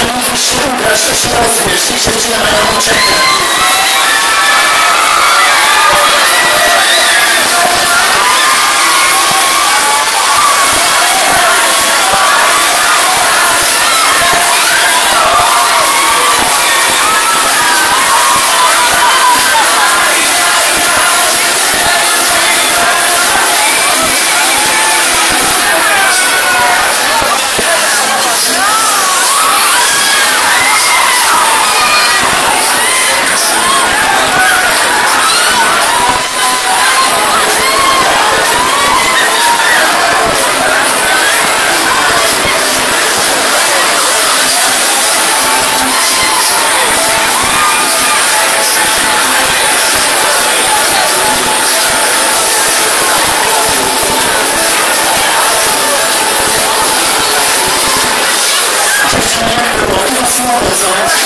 I'm person smells I'm says, yeah, I don't take that. Yes.